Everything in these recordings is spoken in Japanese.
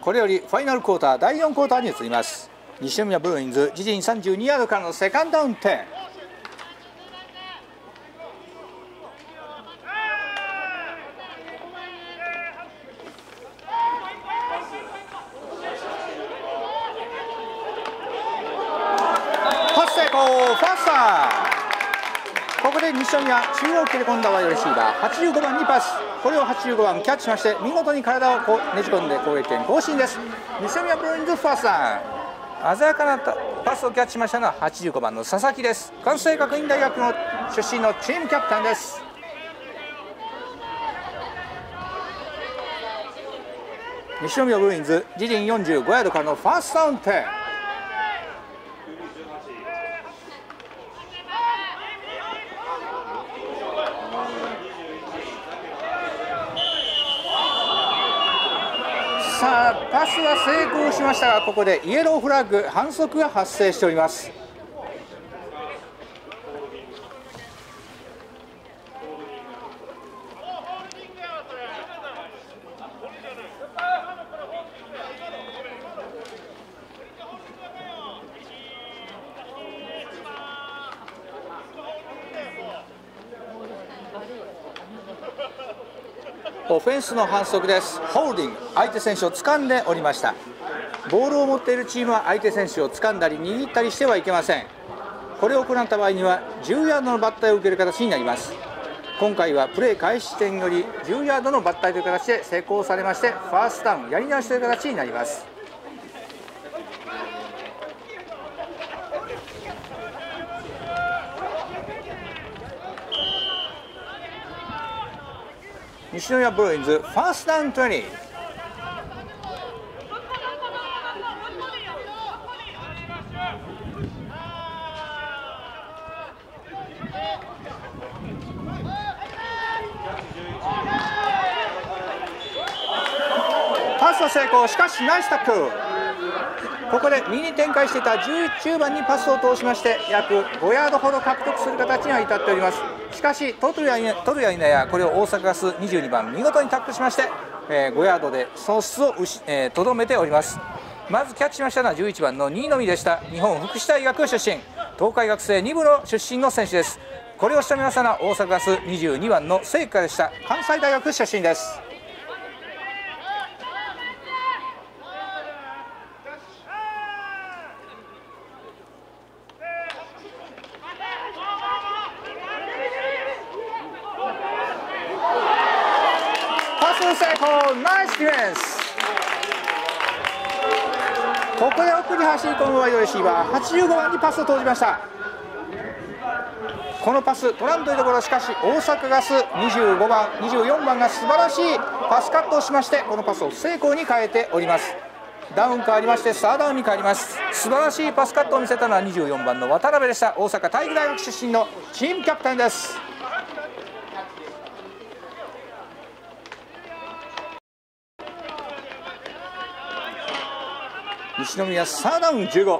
これよりファイナルクォーター第4クォーターに移ります。西宮ブルーインズ自陣32ヤードからのセカンドダウン10パス成功ファースターここで西宮中央切れ込んだワイドレシーバー。85番にパス。これを85番キャッチしまして見事に体をこうねじ込んで攻撃権更新です。西宮ブルーインズファースター鮮やかなパスをキャッチしましたのは85番の佐々木です。関西学院大学の出身のチームキャプテンです。西宮ブルーインズ自陣45ヤードからのファーストダウン10さあパスは成功しましたがここでイエローフラッグ反則が発生しております。オフェンスの反則です。ホールディング相手選手を掴んでおりました。ボールを持っているチームは相手選手を掴んだり握ったりしてはいけません。これを行った場合には10ヤードのバッターを受ける形になります。今回はプレー開始点より10ヤードのバッターという形で成功されましてファーストダウンやり直しという形になります。西宮ブルーインズファーストダウン20パスは成功しかしナイスタックここで右に展開していた19番にパスを通しまして約5ヤードほど獲得する形には至っております。しかし取るや取るや否やこれを大阪ガス22番見事にタックしまして、えー、5ヤードで喪失をとど、えー、めております。まずキャッチしましたのは11番の新野美でした。日本福祉大学出身。東海学生2部の出身の選手です。これを下見ましたのは大阪ガス22番の聖火でした。関西大学出身ですナイスディフェンスここで奥に走り込むワイドレシーバー85番にパスを投じました。このパス取らんというところしかし大阪ガス25番24番が素晴らしいパスカットをしましてこのパスを不成功に変えております。ダウン変わりましてサーダウンに変わります。素晴らしいパスカットを見せたのは24番の渡辺でした。大阪体育大学出身のチームキャプテンです。西宮サーダウン15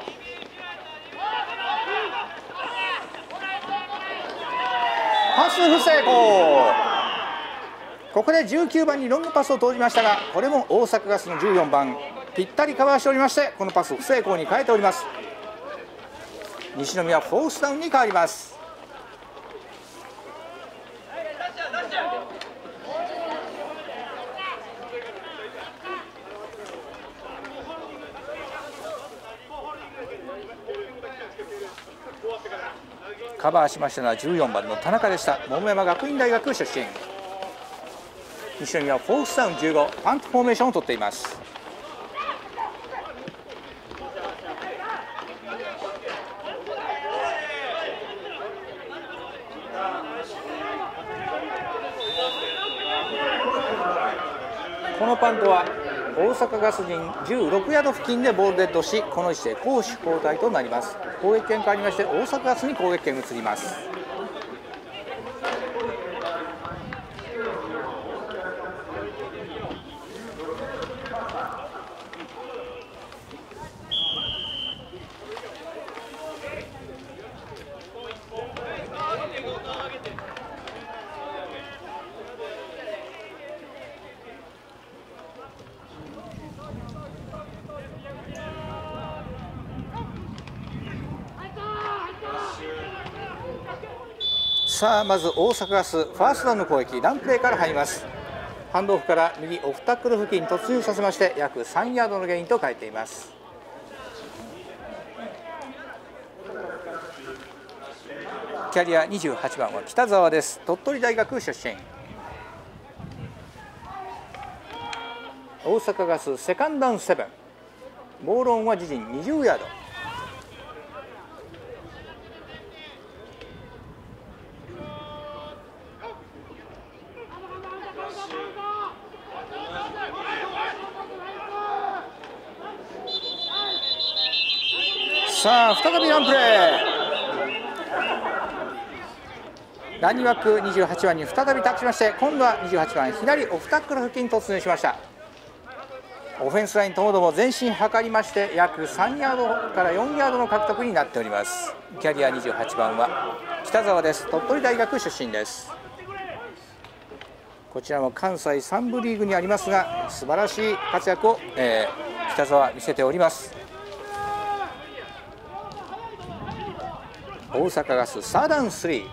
パス不成功。ここで19番にロングパスを投じましたがこれも大阪ガスの14番。ぴったりカバーしておりましてこのパス不成功に変えております。西宮フォースダウンに変わりますカバーしましたのは14番の田中でした。桃山学院大学出身。西宮フォースダウン15パントフォーメーションを取っていますこのパントは大阪ガス陣16ヤード付近でボールデッドしこの位置で攻守交代となります。攻撃権変わりまして大阪ガスに攻撃権移ります。さあまず大阪ガスファーストダウンの攻撃ランプレーから入ります。ハンドオフから右オフタックル付近突入させまして約3ヤードのゲインと書いています。キャリア28番は北沢です。鳥取大学出身。大阪ガスセカンドダウンセブン。ボールオンは自陣20ヤード。さあ再びランプレー。ランニバック28番に再びタッチしまして今度は28番左オフタックル付近突入しました。オフェンスラインともども前進図りまして約3ヤードから4ヤードの獲得になっております。キャリア28番は北沢です。鳥取大学出身です。こちらも関西3部リーグにありますが素晴らしい活躍を、えー、北沢見せております。大阪ガスサーダン3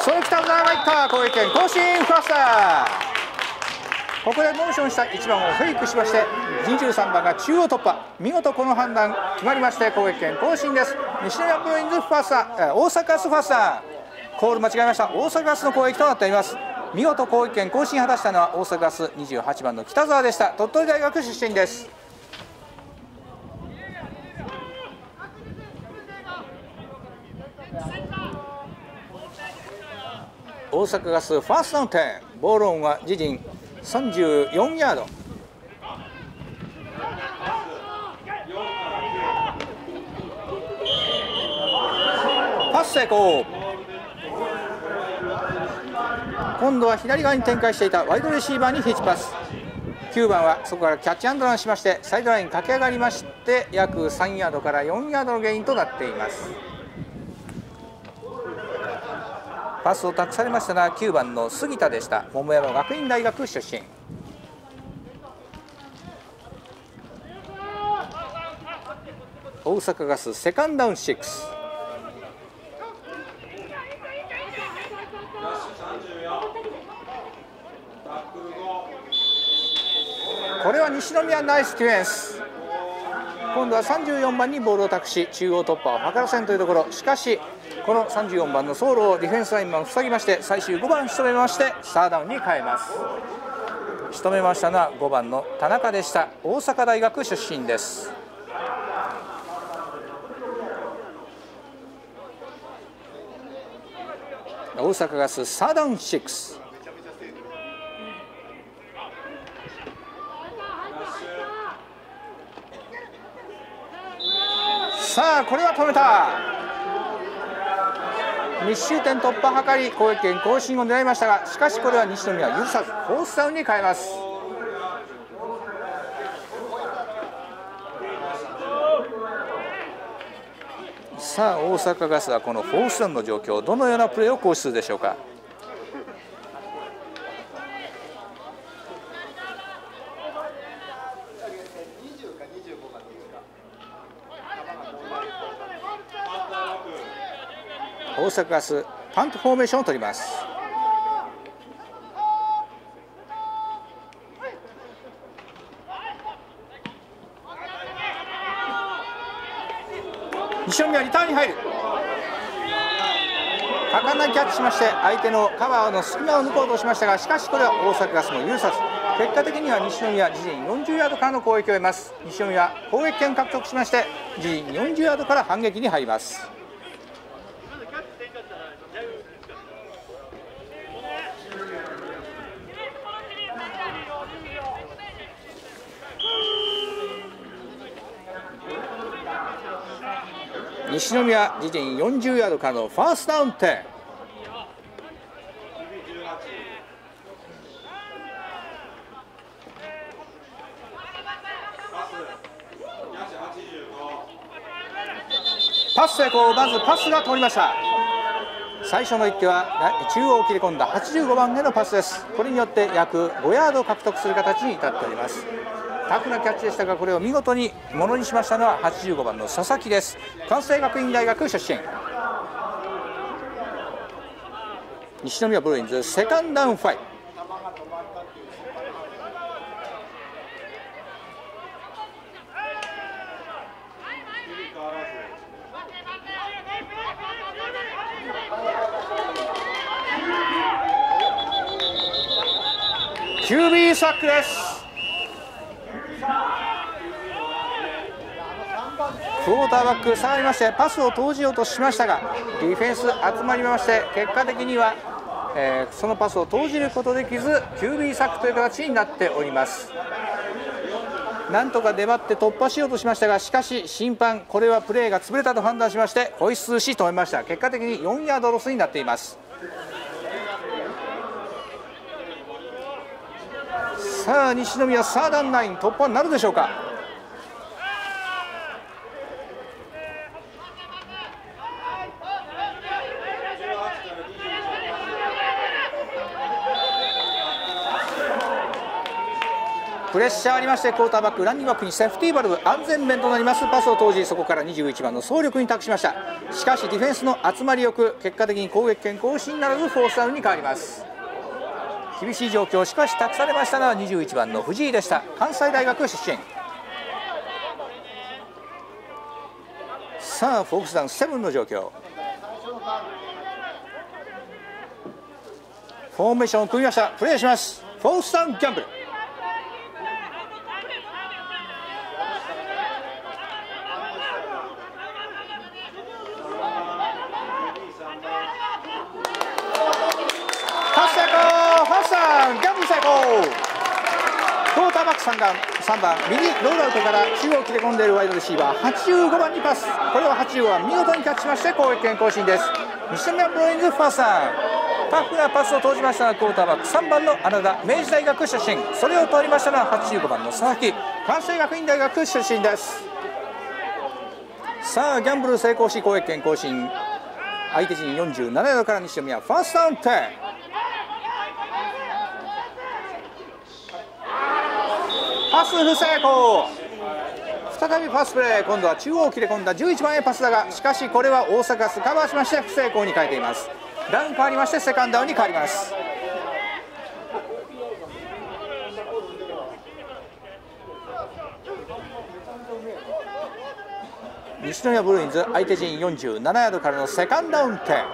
その北沢がいった攻撃権更新ファスター。ここでモーションした1番をフェイクしまして23番が中央突破。見事この判断決まりまして攻撃権更新です。西宮プロインズファースター。大阪ガスファースター。コール間違えました。大阪ガスの攻撃となっています。見事攻撃権更新果たしたのは大阪ガス28番の北沢でした。鳥取大学出身です。大阪ガスファーストダウン10ボールオンは自陣34ヤード。パス成功。今度は左側に展開していたワイドレシーバーにヒッチパス。9番はそこからキャッチアンドランしましてサイドライン駆け上がりまして約3ヤードから4ヤードのゲインとなっています。パスを託されましたのは9番の杉田でした。桃山学院大学出身。大阪ガスセカンダウン6これは西宮ナイスディフェンス。今度は34番にボールを託し中央突破を図らせんというところ。しかしこの34番の走路をディフェンスラインマン塞ぎまして最終5番仕留めましてスターダウンに変えます。仕留めましたのは5番の田中でした。大阪大学出身です。大阪ガススターダウン6さあこれは止めた。密集点突破を図り攻撃権更新を狙いましたがしかしこれは西宮許さずフォースダウンに変えます。さあ大阪ガスはこのフォースダウンの状況どのようなプレーを行使するでしょうか。大阪ガスパントフォーメーションを取ります。西宮リターンに入る。果敢なキャッチしまして相手のカバーの隙間を抜こうとしましたがしかしこれは大阪ガスも許さず。結果的には西宮自陣40ヤードからの攻撃を得ます。西宮攻撃権獲得しまして自陣40ヤードから反撃に入ります。西宮自陣40ヤードからのファーストダウン10パス成功まずパスが通りました。最初の一手は中央を切り込んだ85番へのパスです。これによって約5ヤード獲得する形に至っております。タフなキャッチでしたがこれを見事にものにしましたのは85番の佐々木です。関西学院大学出身。西宮ブルーインズセカンドダウンファイキュービーサックです。クォーターバック下がりましてパスを投じようとしましたがディフェンス集まりまして結果的には、えー、そのパスを投じることできず QB サックという形になっております。なんとか粘って突破しようとしましたがしかし審判これはプレーが潰れたと判断しましてホイッスルし止めました。結果的に4ヤードロスになっています。さあ西宮サーダンナイン突破なるでしょうか。プレッシャーありましてクォーターバックランニングバックにセーフティーバルブ安全面となります。パスを投じそこから21番の総力に託しました。しかしディフェンスの集まりよく結果的に攻撃権更新ならずフォースダウンに変わります。厳しい状況しかし託されましたのは21番の藤井でした。関西大学出身。さあフォークスダウン7の状況。フォーメーションを組みました。プレーします。フォースダウンギャンブル番 ,3 番右ロールアウトから中央切れ込んでいるワイドレシーバー。85番にパス。これを85番見事にキャッチしまして攻撃権更新です。西宮ブローインズファーさんタフなパスを投じました。がクォーターバック。3番の穴田明治大学出身。それを通りましたのは85番の佐々木。関西学院大学出身です。さあギャンブル成功し攻撃権更新相手陣47ヤードから西宮ファーストダウン。10パス不成功再びパスプレー。今度は中央を切れ込んだ11番へパスだがしかしこれは大阪スカバーしまして不成功に変えています。ダウン変わりましてセカンドダウンに変わります。西宮ブルーインズ相手陣47ヤードからのセカンドダウン点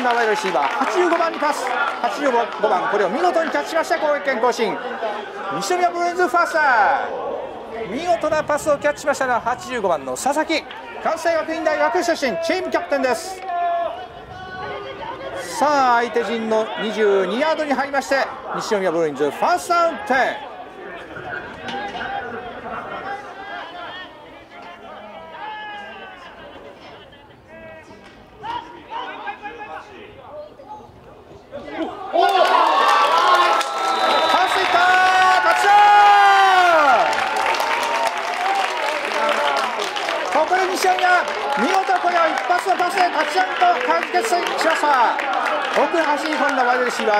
ンダーワイドレシーバー。85番にパス。85番これを見事にキャッチしました攻撃権更新。西宮ブルーインズファーストダウン見事なパスをキャッチしましたのは85番の佐々木。関西学院大学出身チームキャプテンです。さあ相手陣の22ヤードに入りまして西宮ブルーインズファーストダウン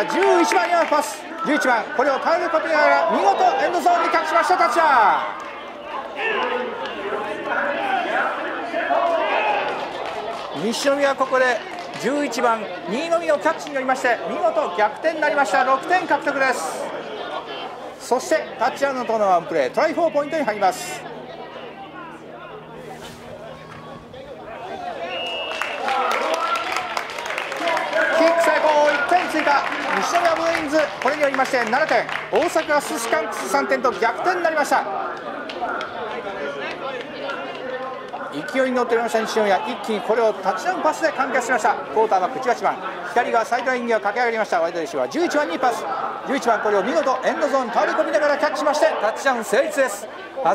10シーバー11番へのパス11番これを耐えることにながら見事エンドゾーンにキャッチしましたタッチャー。西宮ここで11番新見のキャッチによりまして見事逆転になりました。6点獲得です。そしてタッチアウトのワンプレートライ4ポイントに入ります追加西宮ブルーインズこれによりまして7点大阪ガススカンクス3点と逆転になりました。勢いに乗っておりました西宮一気にこれをタッチダウンパスで完結しました。クォーターバック18番。左側サイドライン際駆け上がりました。ワイドレシーバー11番にパス。11番これを見事エンドゾーンに倒れ込みながらキャッチしましてタッチダウン成立です。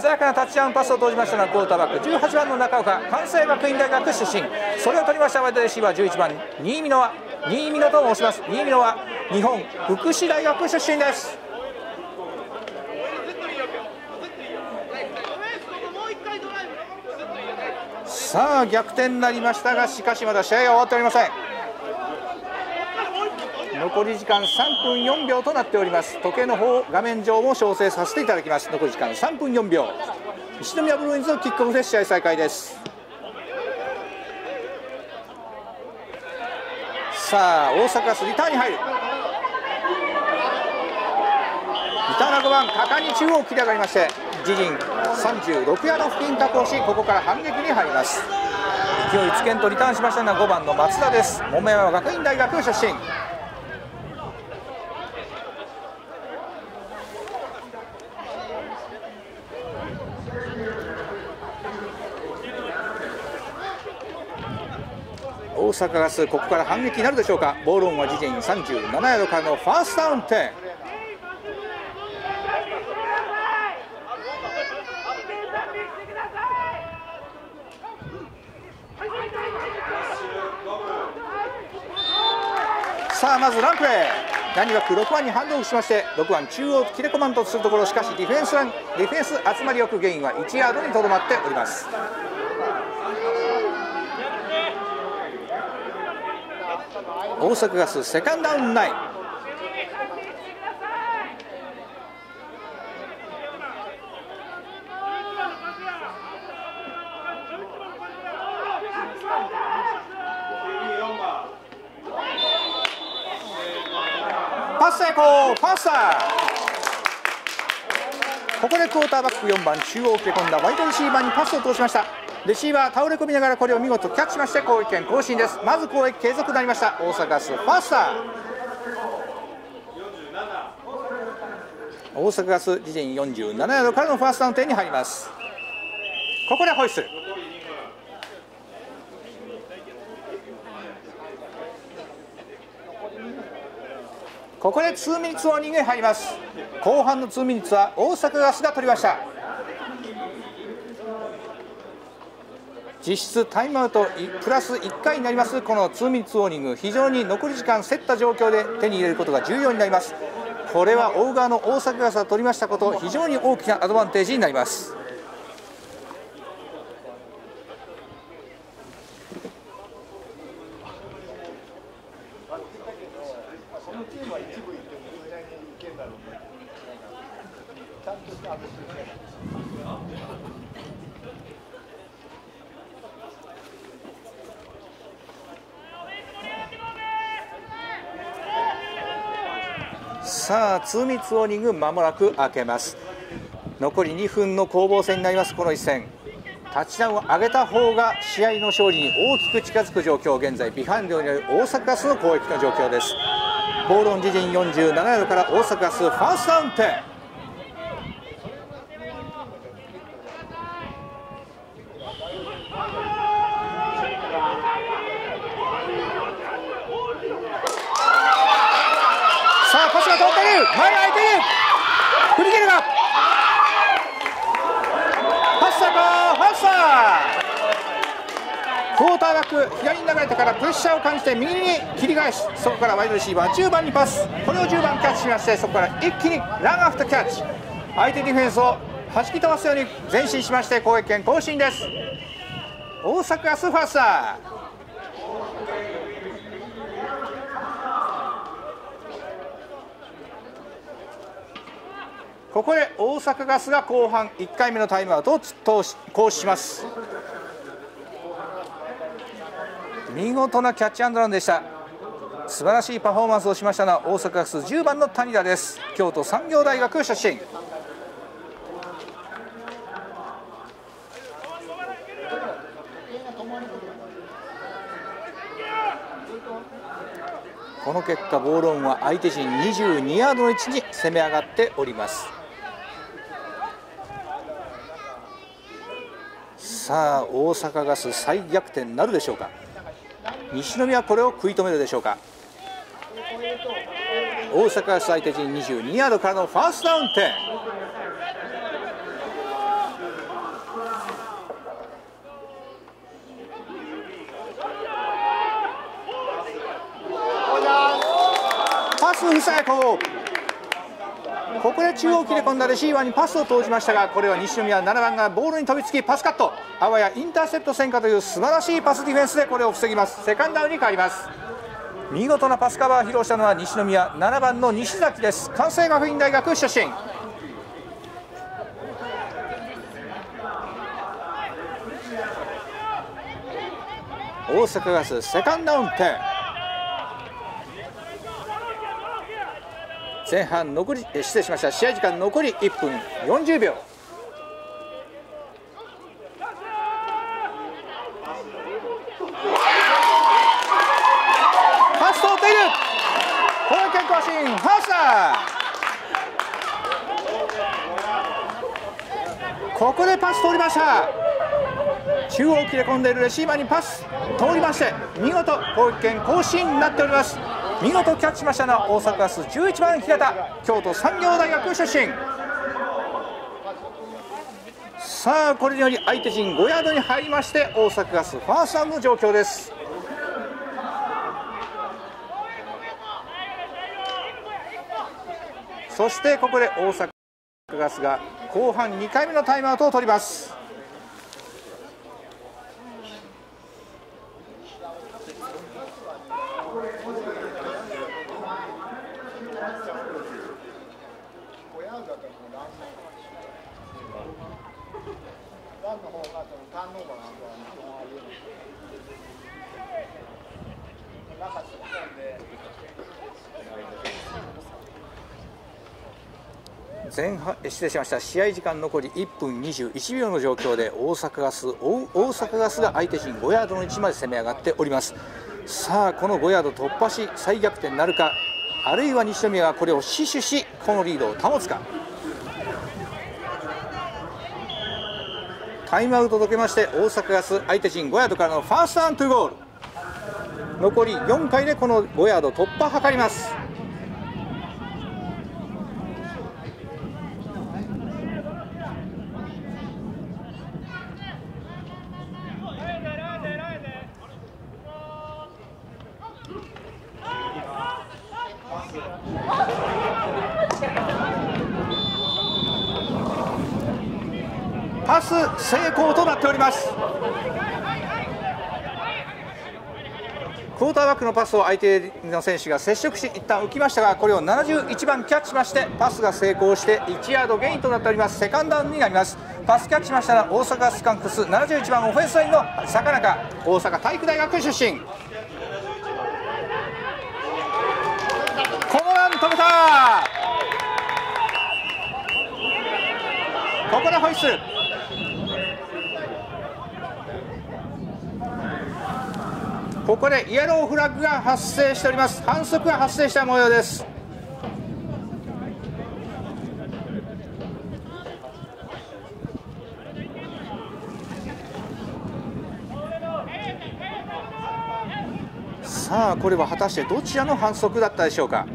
鮮やかなタッチダウンパスを投じましたのはクォーターバック。18番の中岡。関西学院大学出身。それを取りました。ワイドレシーバー11番。新見野は新見野と申します。新見野は日本福祉大学出身です。さあ逆転になりましたがしかしまだ試合は終わっておりません。残り時間3分4秒となっております。時計の方画面上も調整させていただきます。残り時間3分4秒。石宮ブルーインズのキックオフで試合再開です。さあ大阪スリターに入る。リターナー5番果敢に中央切り上がりまして自陣36ヤード付近確保しここから反撃に入ります。勢いつけんとリターンしましたのは5番の松田です。桃山学院大学出身。大阪ガスここから反撃になるでしょうか。ボールオンは自陣37ヤードからのファーストダウン点さあまずランプレー何枠6番にハンドオフしまして6番中央切れ込まんとするところ。しかしディフェンスランディフェンス集まりよくゲインは1ヤードにとどまっております。大阪ガスセカンドダウンナインパス成功パスタここでクォーターバック4番中央を受け込んだワイドレシーバーにパスを通しました。レシーバー倒れ込みながらこれを見事キャッチしまして攻撃権更新です。まず攻撃継続となりました。大阪ガスファースター大阪ガス自陣47ヤードからのファーストダウン点に入ります。ここでホイッスル。ここで2ミニッツウォーニングに入ります。後半の2ミニッツは大阪ガスが取りました。実質タイムアウトプラス1回になります。この2ミニッツウォーニング。非常に残り時間競った状況で手に入れることが重要になります。これは追う側の大阪ガスが取りましたこと非常に大きなアドバンテージになります。さあ2ミッツウォーニングまもなく開けます。残り2分の攻防戦になりますこの一戦。タッチダウンを上げた方が試合の勝利に大きく近づく状況。現在ビハンドによる大阪ガスの攻撃の状況です。ボールオン自陣47ヤードから大阪ガスファーストダウン点さあパスが通っている前が空いている振り切るがパスだかファースタークォーターバック左に流れてからプレッシャーを感じて右に切り返しそこからワイドレシーバー10番にパスこれを10番キャッチしましてそこから一気にランアフターキャッチ相手ディフェンスを弾き飛ばすように前進しまして攻撃権更新です。大阪ガスファースターここで大阪ガスが後半1回目のタイムアウトを行使します。見事なキャッチアンドランでした。素晴らしいパフォーマンスをしましたのは大阪ガス10番の谷田です。京都産業大学出身。この結果ボールオンは相手陣22ヤードの位置に攻め上がっております。さあ大阪ガス再逆転なるでしょうか。西宮これを食い止めるでしょうか？大阪ガス相手陣22ヤードからのファーストダウン点パス不成功ここで中央切れ込んだレシーバーにパスを投じましたがこれは西宮7番がボールに飛びつきパスカット。あわやインターセプト戦かという素晴らしいパスディフェンスでこれを防ぎます。セカンドダウンに変わります。見事なパスカバーを披露したのは西宮7番の西崎です。関西学院大学出身。大阪ガスセカンドダウン点前半残り失礼しました。試合時間残り1分40秒。パス通っている。攻撃更新ファースター。ここでパス通りました。中央切れ込んでいるレシーバーにパス通りまして見事攻撃権更新になっております。見事キャッチしましたのは大阪ガス11番平田京都産業大学出身。さあこれにより相手陣5ヤードに入りまして大阪ガスファーストアンの状況です。そしてここで大阪ガスが後半2回目のタイムアウトを取ります。前半失礼しました。試合時間残り1分21秒の状況で大阪ガス大阪ガスが相手陣5ヤードの位置まで攻め上がっております。さあこの5ヤード突破し再逆転なるか。あるいは西宮がこれを死守しこのリードを保つか。タイムアウトを解けまして大阪ガス相手陣5ヤードからのファーストアントゥゴール。残り4回でこの5ヤード突破を図りますパス成功となっております。クォーターバックのパスを相手の選手が接触し一旦浮きましたがこれを71番キャッチしましてパスが成功して1ヤードゲインとなっております。セカンドダウンになります。パスキャッチしましたら大阪スカンクス71番オフェンスラインの坂中大阪体育大学出身。このラン止めたここでホイッスル。ここでイエローフラッグが発生しております。反則が発生した模様です。さあこれは果たしてどちらの反則だったでしょうか。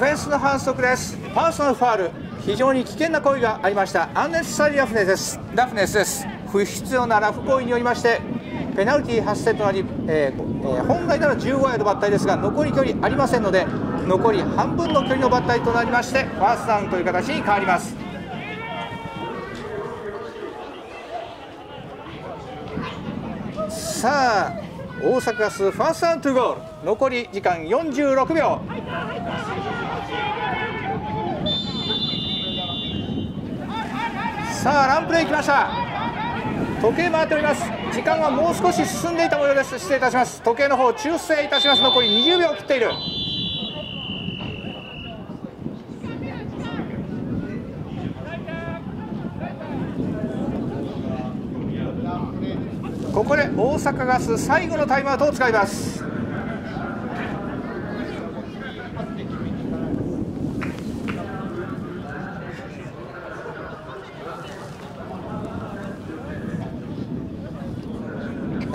フェンスの反則です。パーソナルファール。非常に危険な行為がありました。アンネスサリラフネです。ラフネスです。不必要なラフ行為によりましてペナルティ発生となり、えーえー、本来なら15ヤード抜体ですが残り距離ありませんので残り半分の距離の抜体となりましてファーストダウンという形に変わります。さあ大阪ガスファーストダウントゥゴール。残り時間46秒さあランプレーきました。時計回っております。時間はもう少し進んでいた模様です。失礼いたします。時計の方中制いたします。残り20秒切っている。ここで大阪ガス最後のタイムアウトを使います。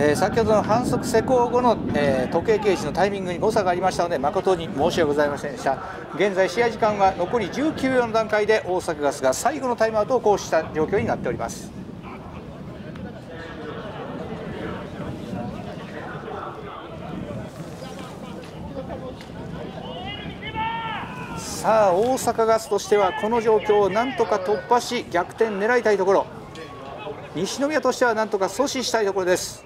えー、先ほどの反則施行後の、えー、時計掲示のタイミングに誤差がありましたので誠に申し訳ございませんでした。現在試合時間は残り19秒の段階で大阪ガスが最後のタイムアウトを行使した状況になっております。さあ大阪ガスとしてはこの状況をなんとか突破し逆転狙いたいところ。西宮としてはなんとか阻止したいところです。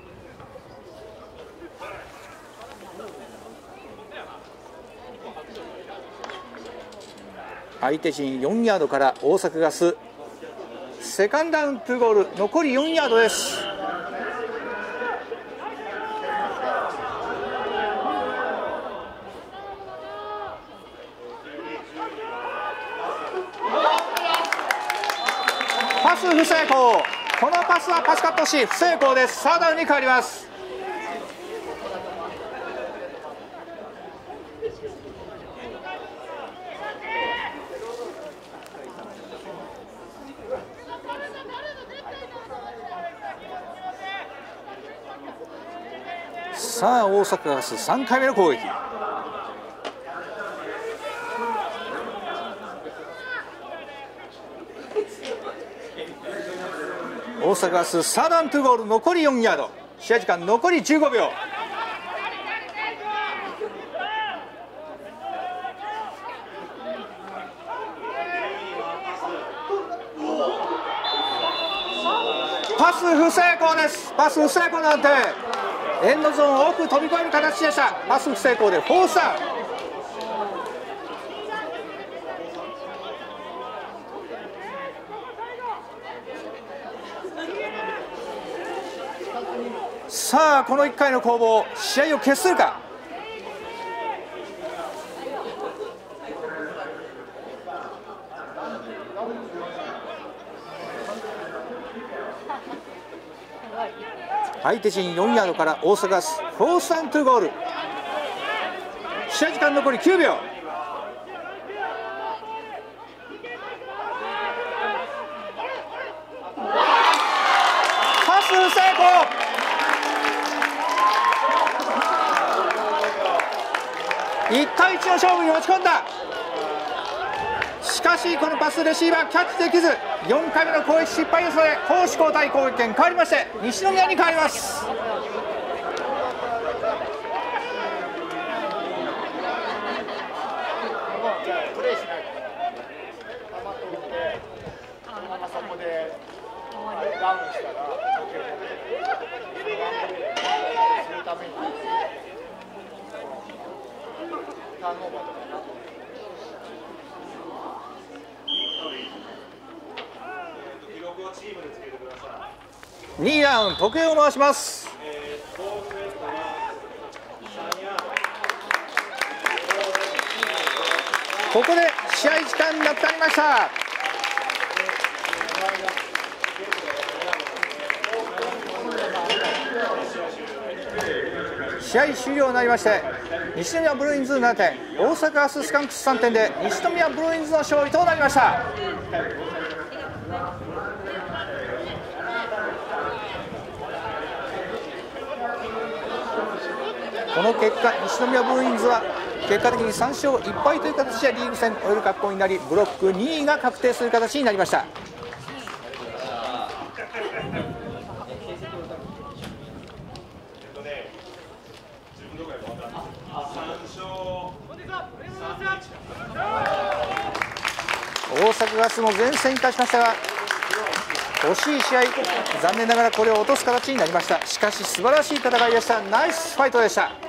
相手陣4ヤードから大阪ガスセカンドダウン2ゴール。残り4ヤードです。パス不成功。このパスはパスカットし不成功です。サーダウンに変わります。さあ大阪ガス3回目の攻撃。大阪ガスサーダントゴール残り4ヤード。試合時間残り15秒。パス不成功です。パス不成功なんて。エンドゾーン奥飛び越える形でした。パス不成功でフォースダウンさあこの1回の攻防試合を決するか。相手陣4ヤードから大阪ガスフォースアントゥゴール。試合時間残り9秒。パス成功。1対1の勝負に持ち込んだ。かしこのパスレシーバーキャッチできず4回目の攻撃失敗予想で攻守交代攻撃権変わりまして西宮に変わります。ターンオーバーとか。2ラウン時計を回します。ここで試合時間なくなりました。試合終了になりまして西宮ブルーインズ7点大阪ガススカンクス3点で西宮ブルーインズの勝利となりました。この結果西宮ブルーインズは結果的に3勝1敗という形でリーグ戦を終える格好になりブロック2位が確定する形になりました。大阪ガスも前線いたしましたが惜しい試合残念ながらこれを落とす形になりました。しかし素晴らしい戦いでした。ナイスファイトでした。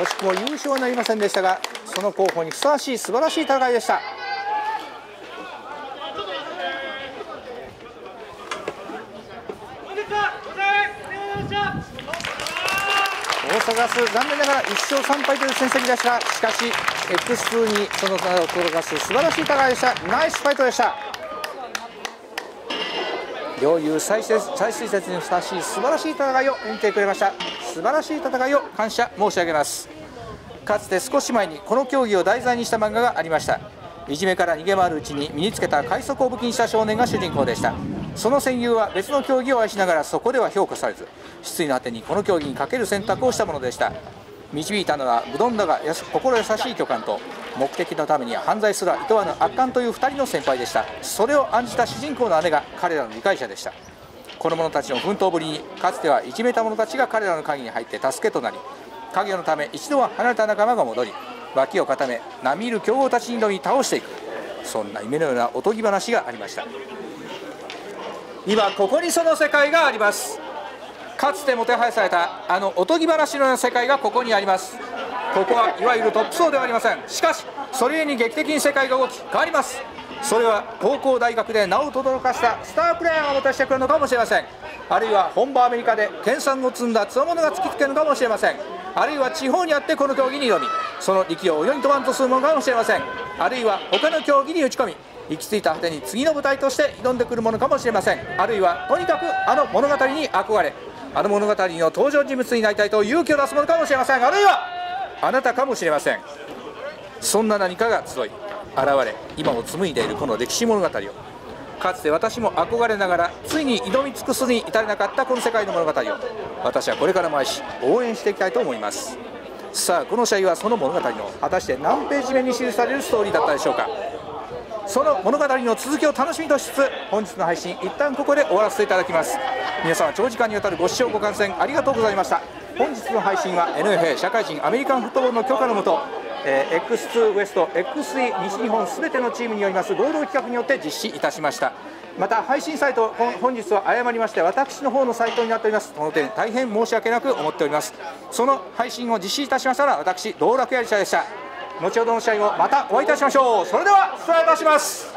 惜しくも優勝はなりませんでしたがその候補にふさわしい素晴らしい戦いでした。大阪ガス残念ながら1勝3敗という戦績でしたしかし X2 にその差を転がす素晴らしい戦いでした。ナイスファイトでした。両雄再再推説にふさわしい素晴らしい戦いを演じてくれました。素晴らしい戦いを感謝申し上げます。かつて少し前にこの競技を題材にした漫画がありました。いじめから逃げ回るうちに身につけた快速を武器にした少年が主人公でした。その戦友は別の競技を愛しながらそこでは評価されず失意の果てにこの競技にかける選択をしたものでした。導いたのはうどんだが心優しい巨漢と目的のために犯罪すら厭わぬ悪漢という2人の先輩でした。それを案じた主人公の姉が彼らの理解者でした。この者たちの奮闘ぶりにかつてはいじめた者たちが彼らの影に入って助けとなり影のため一度は離れた仲間が戻り脇を固め並みいる強豪たちに挑み倒していく。そんな夢のようなおとぎ話がありました。今ここにその世界があります。かつてもてはやされたあのおとぎ話のような世界がここにあります。ここはいわゆるトップ層ではありません。しかしそれゆえに劇的に世界が動き変わります。それは高校大学で名を轟かしたスタープレーヤーがもたしてくるのかもしれません。あるいは本場アメリカで研鑽を積んだ強者が突きつけるのかもしれません。あるいは地方にあってこの競技に挑みその力を世に問わんとするものかもしれません。あるいは他の競技に打ち込み行き着いた果てに次の舞台として挑んでくるものかもしれません。あるいはとにかくあの物語に憧れあの物語の登場人物になりたいと勇気を出すものかもしれません。あるいはあなたかもしれません。そんな何かが集い現れ今も紡いでいるこの歴史物語をかつて私も憧れながらついに挑み尽くすに至れなかったこの世界の物語を私はこれからも愛し応援していきたいと思います。さあこの試合はその物語の果たして何ページ目に記されるストーリーだったでしょうか。その物語の続きを楽しみとしつつ本日の配信一旦ここで終わらせていただきます。皆様長時間にわたるご視聴ご観戦ありがとうございました。本日の配信は NFA 社会人アメリカンフットボールの許可のもとえー、X2 ウエスト X3 西日本すべてのチームによります合同企画によって実施いたしました。また配信サイト本日は誤りまして私の方のサイトになっております。この点大変申し訳なく思っております。その配信を実施いたしましたら私道楽やり者でした。後ほどの試合をまたお会いいたしましょう。それではスタートします。